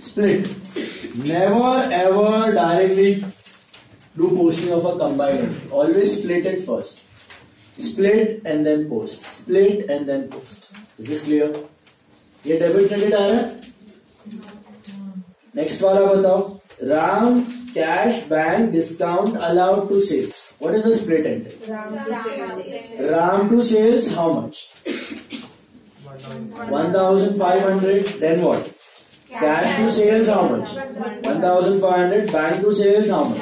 split. Never ever directly do posting of a combined entry. Always split it first. Split and then post. Split and then post. Is this clear? ये debit credit आ रहा है next वाला बताओ Ram cash bank discount allowed to sales what is the split entry Ram to sales how much 1500 then what Cash to sales how much? 1500. Bank to sales how much?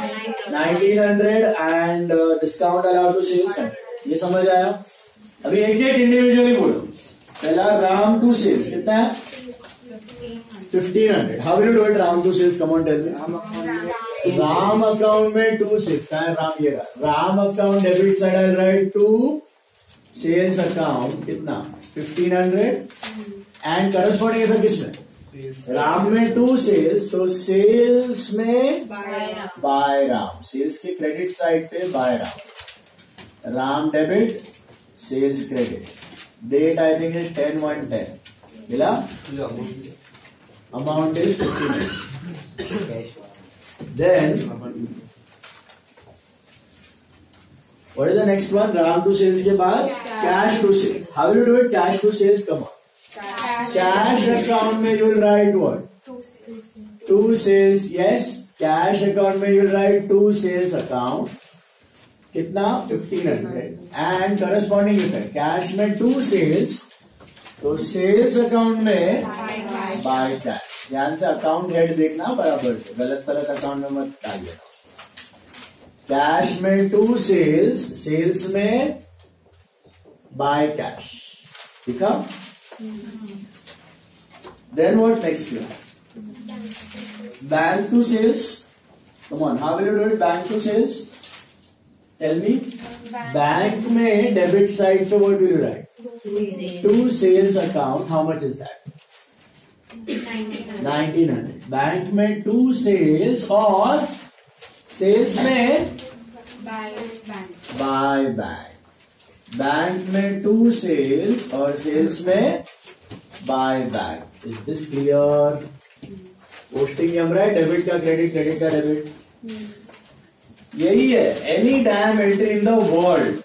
1900 and uh, discount allowed to sales 100. ये समझ आया? अभी एक एक individually बोलो। पहला Ram to sales कितना है? Fifteen hundred how will do it Ram to sales come on tell me Ram account में टू सेल्स है राम? ये रहा। Ram account debit side I write to sales account कितना? फिफ्टीन हंड्रेड एंड करस्पॉन्डिंग किसमें? राम में to sales तो sales में by Ram sales के क्रेडिट साइड पे by Ram Ram debit sales credit date I think is ten one ten मिला amount is fifty then what is the next one? ram to sales के बाद? Cash to sales how will you do it? Cash to sales come on cash account में you will write what? Two sales, yes. Cash account में you will write two sales account. कितना? Fifteen hundred and corresponding effect cash में to sales तो sales account में by cash ध्यान से account head देखना बराबर से. गलत तरह अकाउंट में मत डालिए कैश में टू सेल्स सेल्स में बाय कैश ठीक है Then what next year? Bank to sales. Come on, how will you do it? Bank to sales. Tell me. Bank में debit side पे what will you write? To sales account. How much is that? 1900. Bank में to sales और sales में by bank bank में to sales और sales में by bank Is this clear posting हम रहा डेबिट का क्रेडिट क्रेडिट का डेबिट यही है. Any damn entry in the world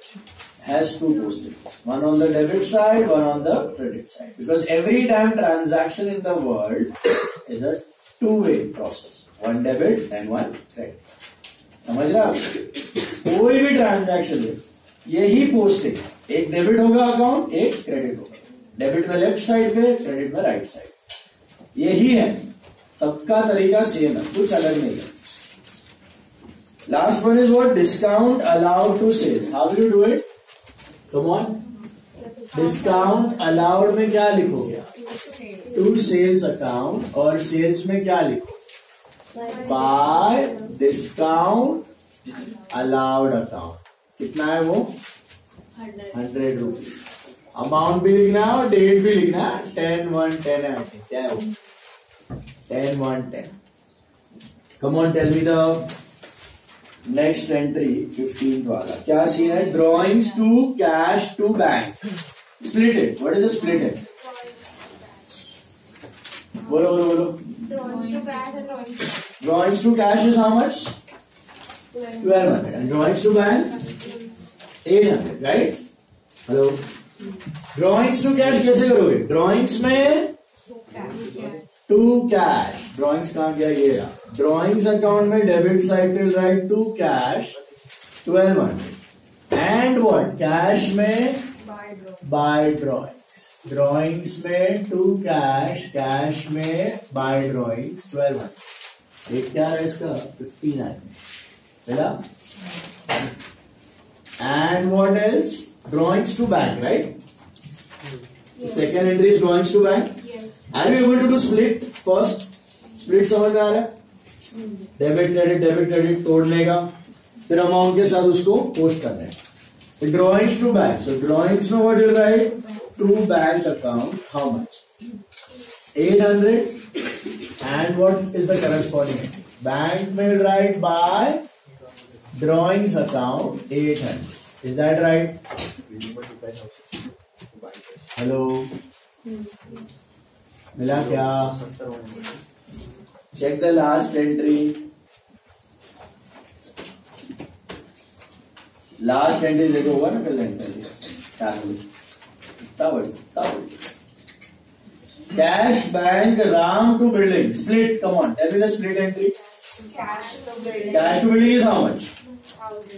has to posting one on the debit side, one on the credit side. Because every time transaction in the world is a two way process. One debit and one credit. समझ रहे आप? कोई भी transaction है, यही posting एक debit होगा account एक क्रेडिट होगा. डेबिट में लेफ़्ट साइड पे क्रेडिट में राइट साइड यही है। सबका तरीका सेम है कुछ अलग नहीं है। Last one is what discount allowed to sales how you do it come on discount allowed में क्या लिखोगे टू सेल्स अकाउंट और सेल्स में क्या लिखो बाय डिस्काउंट अलाउड अकाउंट कितना है वो? हंड्रेड रुपीज़ अमाउंट भी लिखना है और डेट भी लिखना है। टेन वन टेन है। क्या है वो? Ten one ten. Come on tell me the next entry fifteen वाला। क्या सीन है? Drawings to cash to bank split it what is the split it बोलो बोलो बोलो। Drawings to cash is how much twelve hundred and drawings to bank eight hundred right hello drawings to cash कैसे करोगे? Drawings में to cash drawings कहाँ गया ये? Drawings account में debit side will write to cash twelve hundred and what cash में by drawings drawings में to cash cash में बाय ड्रॉइंग्स ट्वेल्व हंड्रेड एक क्या है इसका? फिफ्टीन मिला? And what else? Drawings to bank right the second entry is drawings to bank Yes. are you able to do split first split समझ में आ रहा है डेबिट क्रेडिट डेबिट क्रेडिट तोड़ लेगा फिर अमाउंट के साथ उसको पोस्ट करना है drawings to bank so drawings में what will write to bank account how much 800 and what is the corresponding bank will write by drawings account 800 is that right? Hello? मिला क्या? Check the last entry. Last entry देखो होगा ना कल entry cash bank Ram to building split come on tell me the split entry cash to building is how much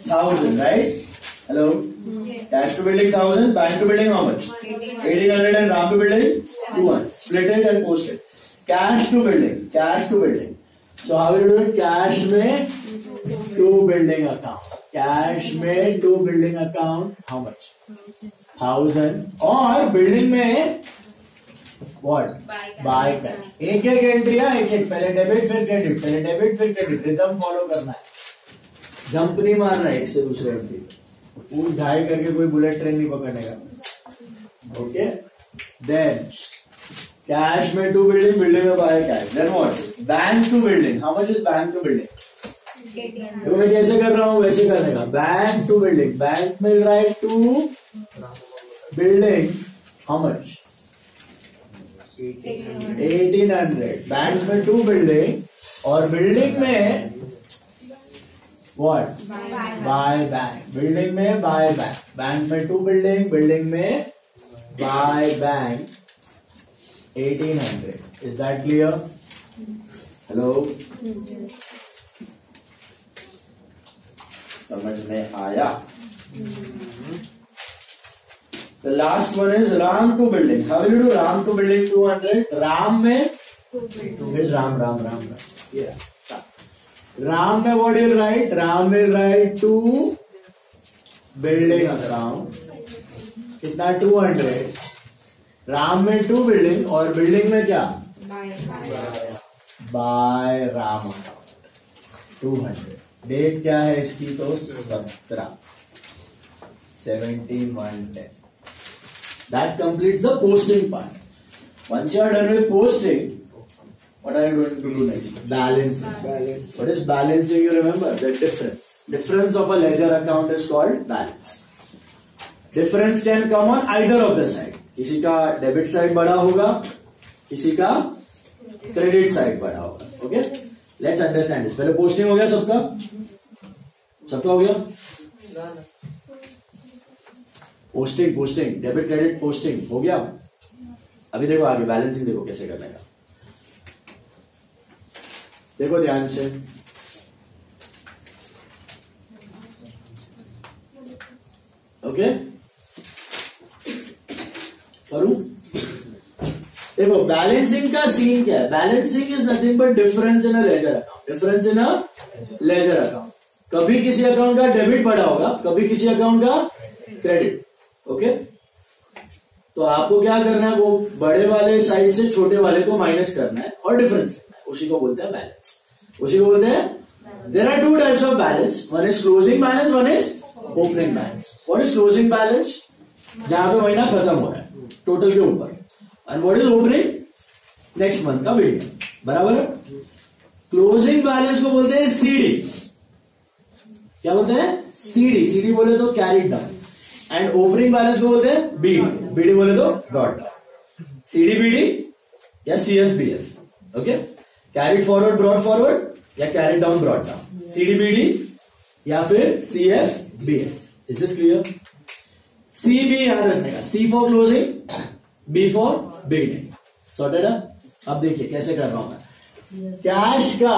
thousand right hello cash to building thousand bank to building how much eighteen hundred and Ram to building two hundred splitted and posted cash to building cash to building so how you do it cash में to building account cash में to building account how much thousand और building में what by cash एक एक entry है, एक एक. पहले डेबिट फिर क्रेडिट पहले डेबिट फिर क्रेडिट रिदम फॉलो करना है. जंप नहीं मारना एक से दूसरे एंट्री पूछ ढाई करके कोई बुलेट ट्रेन नहीं पकड़ने का ओके देन कैश में टू बिल्डिंग बिल्डिंग में by cash then what bank to building how much is bank to building देखो मैं कैसे कर रहा हूँ, वैसे करने का बैंक टू बिल्डिंग बैंक मिल रहा है to building how much eighteen hundred bank में टू बिल्डिंग और बिल्डिंग में वॉट बाय बैंक बिल्डिंग में बाय बैंक बैंक में टू बिल्डिंग बिल्डिंग में by bank eighteen hundred is that clear hello समझ में आया? The last one is Ram to building how you do Ram to building two hundred Ram में? To mean Ram Ram Ram Ram yeah. Ram ने what is right Ram is right to building Ram कितना? Two hundred Ram में to building और building में क्या? By Ram account two hundred date क्या है इसकी? तो सत्रह। Seventeen one ten that complete the posting part once you are done with posting what are you going to do next? Balancing. Balance. What is balancing? You remember the difference. Difference of a ledger account is called balance. Difference can come on either of the side. किसी का debit side बड़ा होगा किसी का credit side बड़ा होगा okay let's understand this पहले posting हो गया सबका सबका हो गया posting posting debit credit posting हो गया अभी देखो आगे बैलेंसिंग देखो कैसे करने का देखो ध्यान से। ओके? करू? देखो बैलेंसिंग का सीन क्या है? Balancing is nothing but difference in a ledger account difference in a ledger account कभी किसी अकाउंट का डेबिट बढ़ा होगा, कभी किसी अकाउंट का क्रेडिट ओके तो आपको क्या करना है? वो बड़े वाले साइड से छोटे वाले को माइनस करना है और डिफरेंस उसी को बोलते हैं बैलेंस उसी को बोलते हैं there are two types of balance one is closing balance one is opening balance what is closing balance जहाँ पे महीना खत्म हो रहा है टोटल के ऊपर. And what is opening next month का बिल्डिंग बराबर क्लोजिंग बैलेंस को बोलते हैं सीडी क्या बोलते हैं? सीडी सीडी बोले तो carry down and opening balance को बोलते हैं बीडी बीडी बोले तो डॉट सीडी बीडी या C F B F okay carry forward brought forward या carry down brought down CD BD या फिर C F B F is this clear C B याद रखने का। C for closing B for beginning sorted अब देखिए, कैसे कर रहा हूँ मैं। कैश का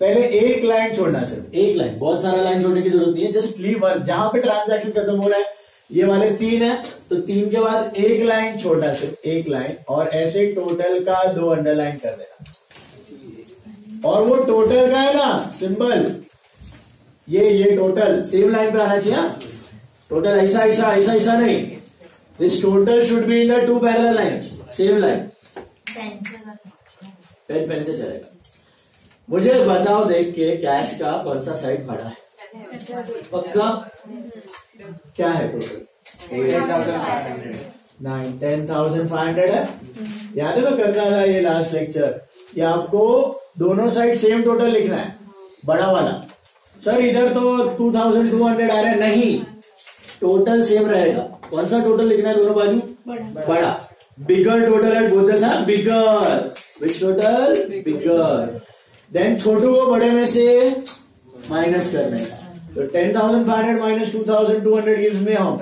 पहले एक लाइन छोड़ना सिर्फ़। एक लाइन बहुत सारा लाइन छोड़ने की ज़रूरत नहीं है। जस्ट लीव जहाँ पे ट्रांजैक्शन खत्म हो रहा है ये वाले तीन है तो तीन के बाद एक लाइन छोटा सिर्फ़ एक लाइन और ऐसे टोटल का दो अंडरलाइन कर देना। और वो टोटल का है ना सिंबल ये ये टोटल सेम लाइन पे आना चाहिए टोटल ऐसा ऐसा ऐसा ऐसा नहीं। This total should be in the two parallel line same line pen pen से चलेगा। मुझे बताओ देख के कैश का कौन सा साइड बड़ा है? पक्का? क्या है total nine ten thousand five hundred है? याद है मैं करता था ये लास्ट लेक्चर ये आपको दोनों साइड सेम टोटल लिखना है। बड़ा वाला। सर इधर तो टू थाउज़ेंड टू हंड्रेड आ रहा है। नहीं। टोटल सेम रहेगा। कौन सा टोटल लिखना है दोनों बाजू? बड़ा। बिगर टोटल है बोलते sir bigger which total bigger then छोटू को बड़े में से माइनस करने का तो ten thousand five hundred hundred gives me how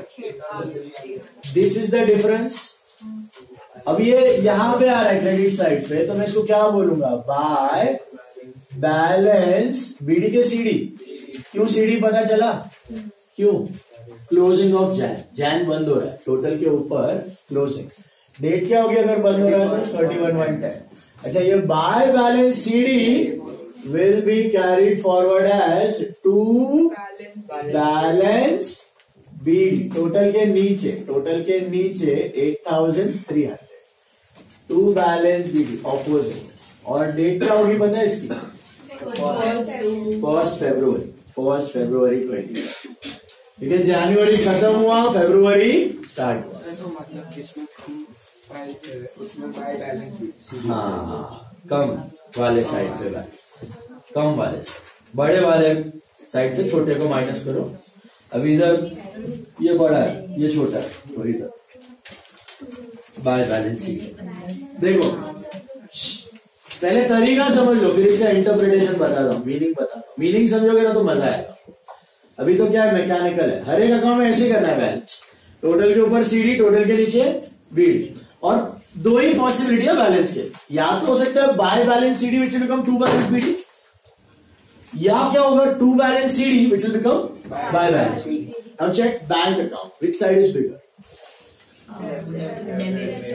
this is the difference अब ये यहाँ पे आ रहा है क्रेडिट साइड पे तो मैं इसको क्या बोलूँगा? बाय बैलेंस बीडी के सीडी क्यों सीडी पता चला? क्यों? क्लोजिंग ऑफ़ जैन जैन बंद हो रहा है। टोटल के ऊपर क्लोजिंग डेट क्या होगी अगर बंद हो रहा है तो थर्टी वन वन टेन अच्छा ये by balance CD will be carried forward as to balance BD total के नीचे टोटल के नीचे eight thousand three hundred to balance BD opposite और डेट क्या होगी पता है इसकी? First February first February twenty ठीक है जनवरी खत्म हुआ फेब्रुवरी स्टार्ट हुआ। तो मतलब जिसमें कम उसमें बाय बैलेंस हाँ कम वाले साइड से बैक कम वाले से। बड़े वाले साइड से छोटे को माइनस करो। अब इधर ये बड़ा है, ये छोटा है तो इधर। बाय बैलेंस देखो, पहले तरीका समझ लो, फिर इसका इंटरप्रिटेशन बता दो मीनिंग बता दो। मीनिंग समझोगे ना तो मज़ा आएगा। अभी तो क्या है मैकेनिकल है। हर एक अकाउंट में ऐसे करना है बैलेंस टोटल के ऊपर सीडी टोटल के नीचे बीडी और दो ही पॉसिबिलिटी है बैलेंस के। या तो हो सकता है by balance CD which become to balance BD या क्या होगा to balance CD which will become by balance now check bank account which side is bigger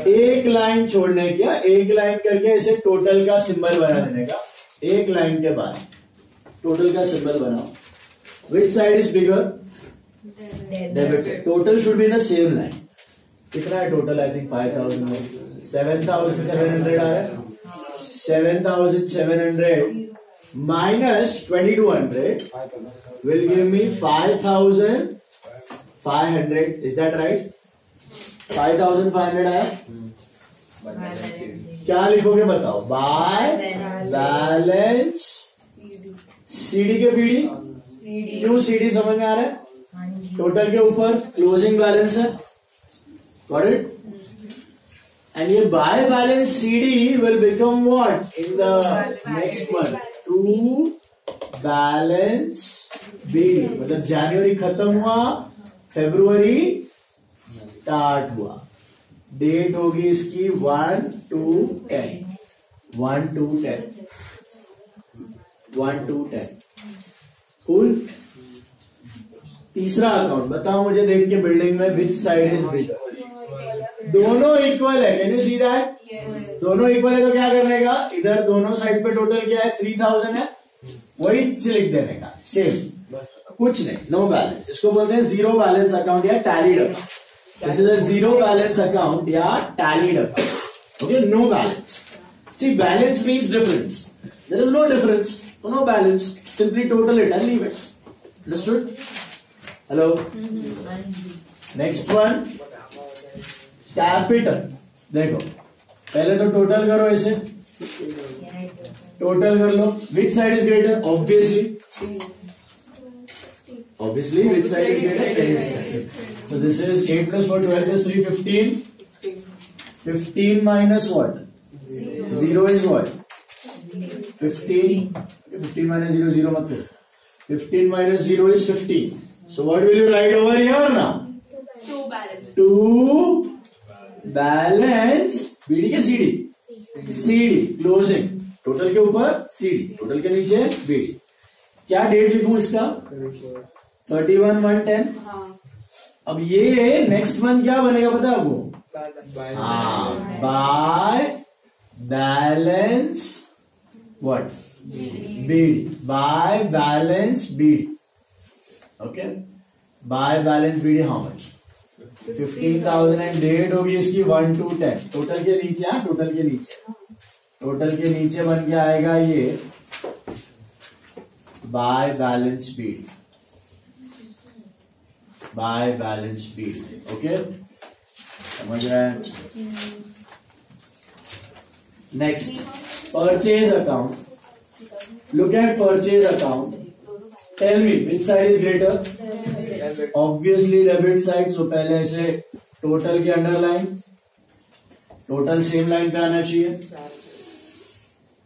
एक लाइन छोड़ने का एक लाइन करके इसे टोटल का सिंबल बना देने का। एक लाइन के बाद। टोटल का सिंबल बनाओ। Which side is bigger debit total should be the same line कितना है total I think five thousand seven thousand seven hundred आ रहा है seven thousand seven hundred minus twenty two hundred will give me 5500 is that right? 5500 आया। क्या लिखोगे बताओ? By balance CD के BD क्यों सीडी समझ में आ रहा है? टोटल के ऊपर क्लोजिंग बैलेंस है। गॉट इट एंड ये by balance CD will become what in the next month to balance BD मतलब जनवरी खत्म हुआ फेब्रुवरी स्टार्ट हुआ। डेट होगी इसकी one two ten one two ten one two ten कुल तीसरा अकाउंट बताओ मुझे देख के बिल्डिंग में विच साइड इज़ बिगर दोनों इक्वल है. कैन यू सी दैट दोनों इक्वल है तो क्या करने का? इधर दोनों साइड पे टोटल क्या है? थ्री थाउज़ेंड है. वही लिख देने का. सेम कुछ नहीं. नो बैलेंस इसको बोलते हैं ज़ीरो बैलेंस अकाउंट या tallied account this is zero balance account या tallied account okay no balance C balance means difference there is no difference no balance simply total it and leave it understood hello next one capital देखो पहले तो total करो इसे। Total कर लो। Which side is greater obviously obviously which side is greater so this is eight plus four twelve is three fifteen fifteen minus what zero is what fifteen fifteen minus zero zero मत fifteen minus zero is fifteen so what will you write over your ना to balance BD के CD. CD closing. Total के ऊपर CD total के नीचे BD. क्या date लिखू इसका? Thirty one one ten. हाँ। अब ये नेक्स्ट मंथ क्या बनेगा पता है आपको? By by balance what BD. By balance BD. Okay by balance BD how much fifteen thousand and date होगी इसकी वन टू टेन टोटल के नीचे हाँ टोटल के नीचे. टोटल के नीचे बन के आएगा ये by balance BD by balance BD okay समझ रहे हैं? Next purchase account look at purchase account tell me which side is greater obviously debit side so पहले ऐसे टोटल की अंडरलाइन टोटल सेम लाइन पे आना चाहिए.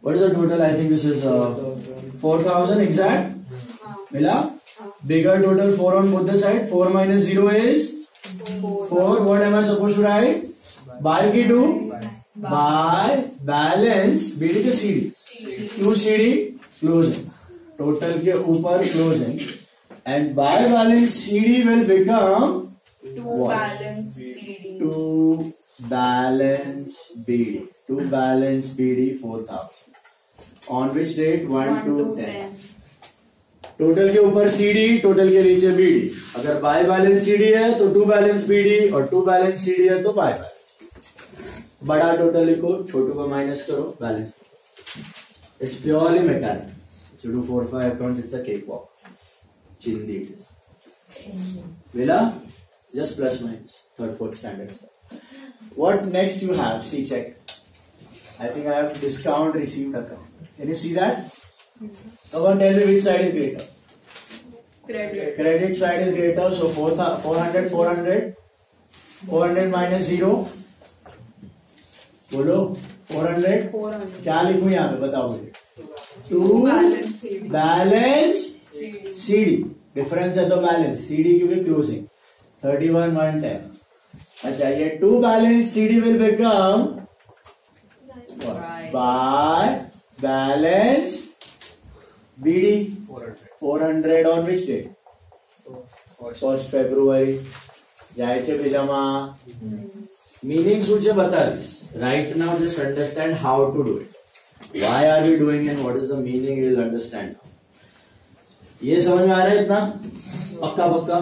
What is the total I think this is four thousand exact मिला? Bigger total four on both the side four minus zero is four what am I suppose to write by की to by balance BD के CD to CD close है Total के ऊपर CD will become To What? balance BD. 2 balance BD. 2 balance BD 4000. On which date? 1 1 to to 10. 10. Total के ऊपर CD total के नीचे BD अगर बाय बैलेंस सीडी है तो टू बैलेंस बीडी और टू बैलेंस सीडी है तो बाय बैलेंस बड़ा टोटल लिखो छोटू को माइनस करो balance it's purely mechanic to do four or five accounts it's a cakewalk chindi it is Villa just plus minus third fourth standard stuff what next you have see check I think I have discount received account can you see that Come on, tell me which side is greater. Credit. Credit side is greater, so 400, 400, 400. 400 minus 0. बोलो 400 400. क्या लिखूं यहाँ पे बताओ मुझे to Balance balance. CD difference है तो balance CD क्योंकि क्लोजिंग 31 वन वन टेन अच्छा ये to balance CD will become by balance BD 400. 400 on which day? First February जायचे पिजामा मीनिंग सूचे बता this right now just understand how to do it why are we doing and what is the meaning you will understand ये समझ में आ रहा है इतना? पक्का पक्का?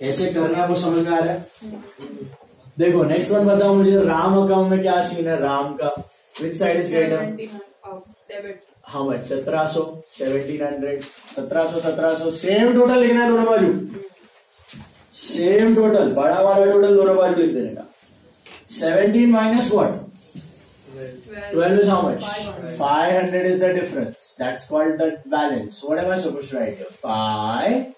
कैसे करना है वो समझ में आ रहा है? देखो नेक्स्ट वन बताओ मुझे, राम अकाउंट में क्या सीन है? राम का। Which side is greater 17 of debit. how much? सत्रह सौ सेवनटीन हंड्रेड सत्रह सौ सत्रह सौ। सेम टोटल लिखना है दोनों बाजू। सेम टोटल बड़ा वाला टोटल दोनों बाजू लिख देने का। Seventeen minus what 12. 12 is how much? 500. 500 is the difference. That's called the balance. What am I supposed to write here? Pi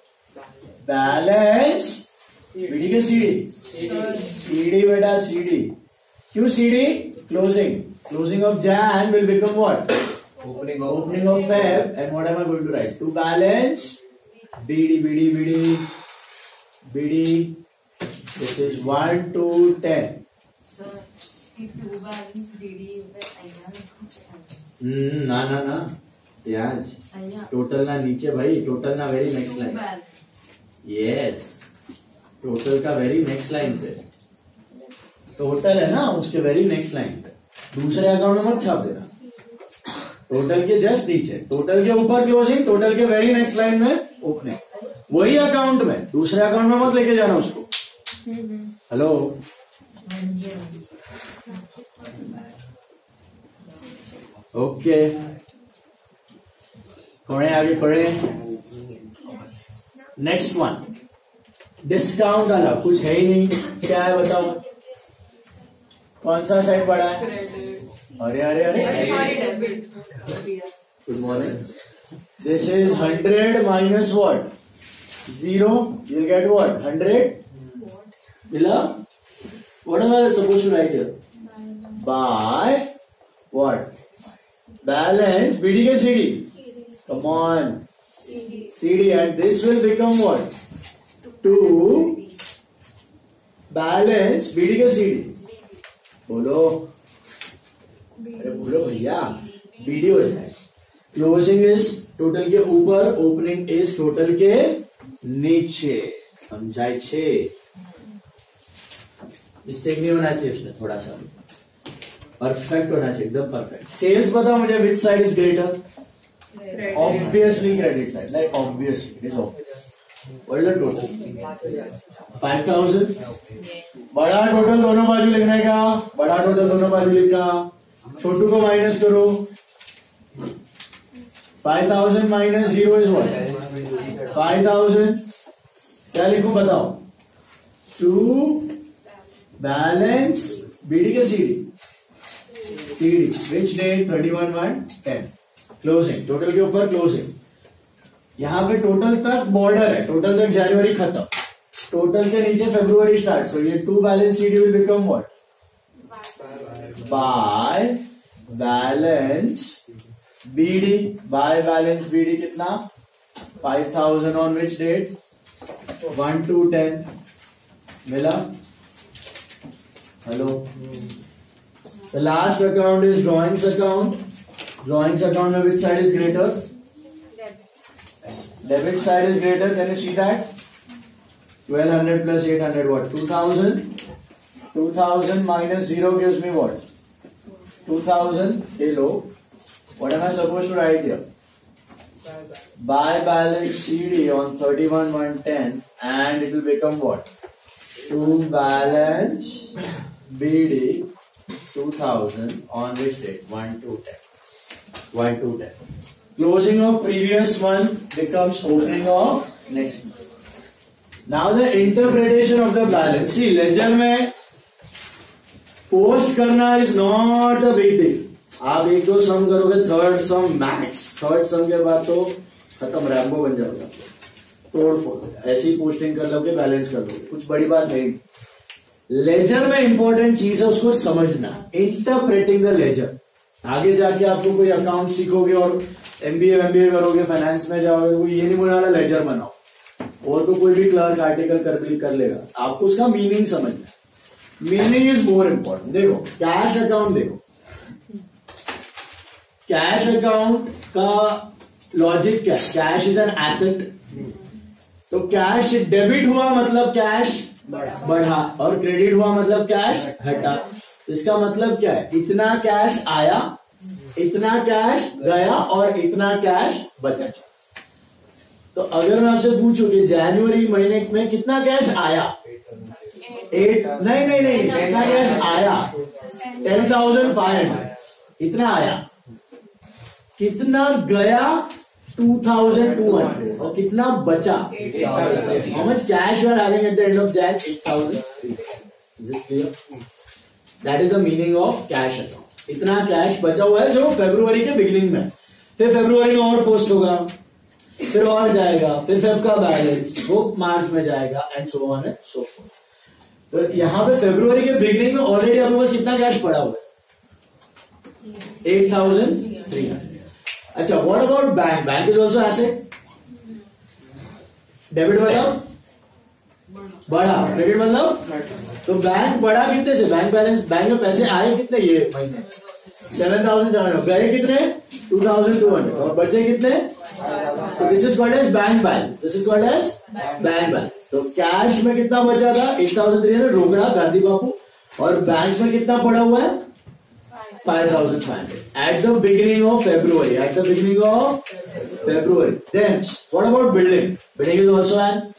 balance. BD ke CD? CD beta CD. Q CD? Closing. Closing of Jan will become what? Opening of, Opening of Feb. And what am I going to write? To balance BD, BD, BD, BD. This is 1 2, 10. Sir. हम्म, ना ना ना प्याज। Total ना नीचे भाई total ना very next line yes total का वेरी नेक्स्ट लाइन पे। टोटल है ना उसके वेरी नेक्स्ट लाइन पे। दूसरे अकाउंट में मत छाप देना। टोटल के जस्ट नीचे टोटल के ऊपर क्लोजिंग टोटल के वेरी नेक्स्ट लाइन में ओपनिंग वही अकाउंट में दूसरे अकाउंट में मत लेके जाना उसको। हेलो ओके पढ़े आगे पढ़े नेक्स्ट वन डिस्काउंट वाला कुछ है ही नहीं। क्या है बताओ? कौन सा साइड बड़ा है? अरे अरे अरे। Good morning this is hundred minus what zero you get what hundred मिला what are suppose to write by what balance BD के CD come on CD and this will become what? 2 balance. BD का CD. बोलो। अरे बोलो भैया। BD हो जाए। Closing is total के ऊपर ओपनिंग इज़ टोटल के नीचे। समझाए मिस्टेक नहीं होना चाहिए इसमें थोड़ा सा। परफेक्ट होना चाहिए एकदम परफेक्ट सेल्स बताओ मुझे which side is greater side like obviously it is obvious. What is the total? 5000 बड़ा टोटल दोनों बाजू लिखने का बड़ा टोटल दोनों बाजू लिखा छोटू को माइनस करो। 5000 माइनस ज़ीरो इज़ व्हाट 5000 क्या लिखूं बताओ? टू बैलेंस बीडी के CD CD which date thirty one one ten closing total के ऊपर क्लोजिंग यहाँ पे टोटल तक बॉर्डर है. टोटल तक जनवरी खत्म. टोटल के नीचे फेब्रुवरी स्टार्ट सो ये to balance CD will become what by balance BD by balance BD कितना? Five thousand on which date one two ten मिला? Hello The last account is drawings account. Drawings account which side is greater? Debit. Debit side is greater. Can you see that? 1200 plus 800 what? 2000. 2000 minus 0 gives me what? 2000 hello. What am I supposed to write here? Buy balance CD on 31.10 and it will become what? To balance BD 2000 on which date 1 to 10 1 to 10 closing of previous month becomes opening of next month. Now the interpretation of the balance. See, ledger में post करना is not a big deal आप एक दो sum करोगे third sum max third sum के बाद तो खत्म रैम्बो बन जाओगे तोड़ फोड़ ऐसी पोस्टिंग कर लोगे बैलेंस कर लोगे कुछ बड़ी बात नहीं लेजर में इंपॉर्टेंट चीज़ है उसको समझना इंटरप्रेटिंग द लेजर आगे जाके आपको कोई अकाउंट सीखोगे और एमबीए एमबीए करोगे फाइनेंस में जाओगे कोई ये नहीं वाला लेजर बनाओ। और तो कोई भी क्लर्क आर्टिकल कर कर लेगा। आपको उसका मीनिंग समझना मीनिंग इज़ मोर इंपॉर्टेंट देखो कैश अकाउंट देखो। कैश अकाउंट का लॉजिक क्या कैश इज़ एन एसेट तो कैश डेबिट हुआ मतलब कैश बढ़ा और क्रेडिट हुआ मतलब कैश घटा। इसका मतलब क्या है? इतना कैश आया, इतना कैश गया और इतना कैश बचा। तो अगर मैं आपसे पूछूँ कि जनवरी महीने में कितना कैश आया? एट, नहीं नहीं नहीं कितना कैश आया। टेन थाउज़ेंड फाइव इतना आया। कितना गया? टू थाउज़ेंड टू हंड्रेड और कितना बचा? How much cash you are having at the end of Jan eight thousand this clear that is the meaning of cash account इतना कैश बचा हुआ है जो फेब्रुवरी के बिगिनिंग में। फिर फेब्रुवरी में और पोस्ट होगा। फिर और जाएगा। फिर फेब का बैलेंस वो मार्च में जाएगा and so on and so forth तो यहाँ पे फेब्रुवरी के बिगिनिंग में ऑलरेडी आपके पास कितना कैश पड़ा हुआ है? एट थाउज़ेंड थ्री हंड्रेड अच्छा what about bank bank is also asset debit मतलब बढ़ा क्रेडिट मतलब तो बैंक बढ़ा कितने से? बैंक बैलेंस बैंक में पैसे आए कितने? ये महीने। सेवन थाउज़ेंड सेवन गए कितने? टू थाउज़ेंड टू हंड्रेड और बचे कितने? तो this is called as bank balance this is called as bank balance तो कैश में कितना बचा था? एट थाउज़ेंड थ्री हंड्रेड रोकड़ा गांधी बापू। और बैंक में कितना पड़ा हुआ है? 5,500 at the beginning of February. At the beginning of February. Then, what about building? Building is also an.